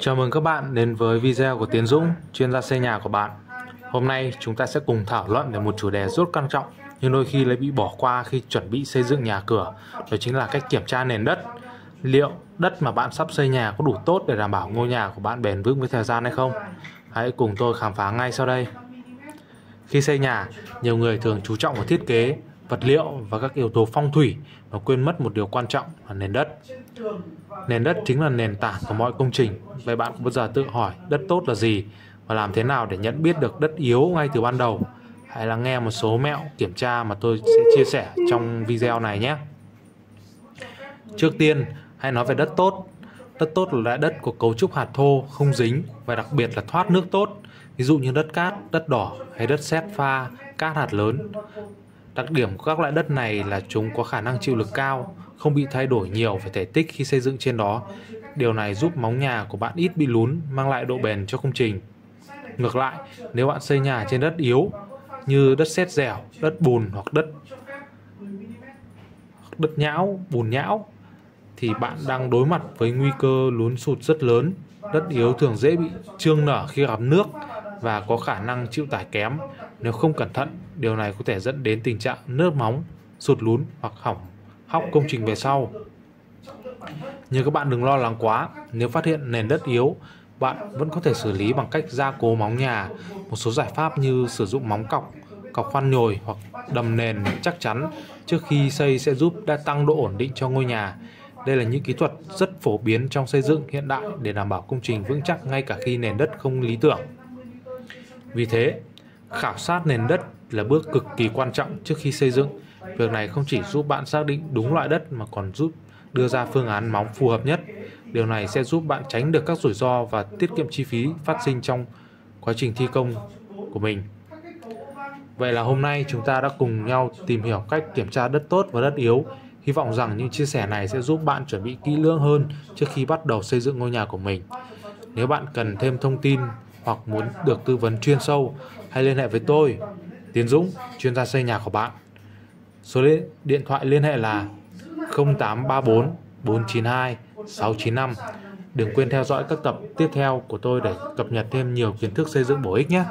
Chào mừng các bạn đến với video của Tiến Dũng, chuyên gia xây nhà của bạn. Hôm nay chúng ta sẽ cùng thảo luận về một chủ đề rất quan trọng nhưng đôi khi lại bị bỏ qua khi chuẩn bị xây dựng nhà cửa, đó chính là cách kiểm tra nền đất. Liệu đất mà bạn sắp xây nhà có đủ tốt để đảm bảo ngôi nhà của bạn bền vững với thời gian hay không? Hãy cùng tôi khám phá ngay sau đây. Khi xây nhà, nhiều người thường chú trọng vào thiết kế, vật liệu và các yếu tố phong thủy và quên mất một điều quan trọng là nền đất. Nền đất chính là nền tảng của mọi công trình. Vậy bạn cũng bao giờ tự hỏi đất tốt là gì và làm thế nào để nhận biết được đất yếu ngay từ ban đầu? Hãy lắng nghe một số mẹo kiểm tra mà tôi sẽ chia sẻ trong video này nhé. Trước tiên, hãy nói về đất tốt. Đất tốt là loại đất của cấu trúc hạt thô, không dính và đặc biệt là thoát nước tốt. Ví dụ như đất cát, đất đỏ hay đất sét pha, cát hạt lớn. Đặc điểm của các loại đất này là chúng có khả năng chịu lực cao, không bị thay đổi nhiều về thể tích khi xây dựng trên đó. Điều này giúp móng nhà của bạn ít bị lún, mang lại độ bền cho công trình. Ngược lại, nếu bạn xây nhà trên đất yếu như đất sét dẻo, đất bùn hoặc đất đất nhão, bùn nhão thì bạn đang đối mặt với nguy cơ lún sụt rất lớn. Đất yếu thường dễ bị trương nở khi gặp nước và có khả năng chịu tải kém. Nếu không cẩn thận, điều này có thể dẫn đến tình trạng nước móng, sụt lún hoặc hỏng hóc công trình về sau. Nhưng các bạn đừng lo lắng quá, nếu phát hiện nền đất yếu, bạn vẫn có thể xử lý bằng cách gia cố móng nhà. Một số giải pháp như sử dụng móng cọc, cọc khoan nhồi hoặc đầm nền chắc chắn trước khi xây sẽ giúp đã tăng độ ổn định cho ngôi nhà. Đây là những kỹ thuật rất phổ biến trong xây dựng hiện đại để đảm bảo công trình vững chắc ngay cả khi nền đất không lý tưởng. Vì thế, khảo sát nền đất là bước cực kỳ quan trọng trước khi xây dựng. Việc này không chỉ giúp bạn xác định đúng loại đất mà còn giúp đưa ra phương án móng phù hợp nhất. Điều này sẽ giúp bạn tránh được các rủi ro và tiết kiệm chi phí phát sinh trong quá trình thi công của mình. Vậy là hôm nay chúng ta đã cùng nhau tìm hiểu cách kiểm tra đất tốt và đất yếu. Hy vọng rằng những chia sẻ này sẽ giúp bạn chuẩn bị kỹ lưỡng hơn trước khi bắt đầu xây dựng ngôi nhà của mình. Nếu bạn cần thêm thông tin hoặc muốn được tư vấn chuyên sâu, hãy liên hệ với tôi, Tiến Dũng, chuyên gia xây nhà của bạn. Số điện thoại liên hệ là 0834 492 695. Đừng quên theo dõi các tập tiếp theo của tôi để cập nhật thêm nhiều kiến thức xây dựng bổ ích nhé.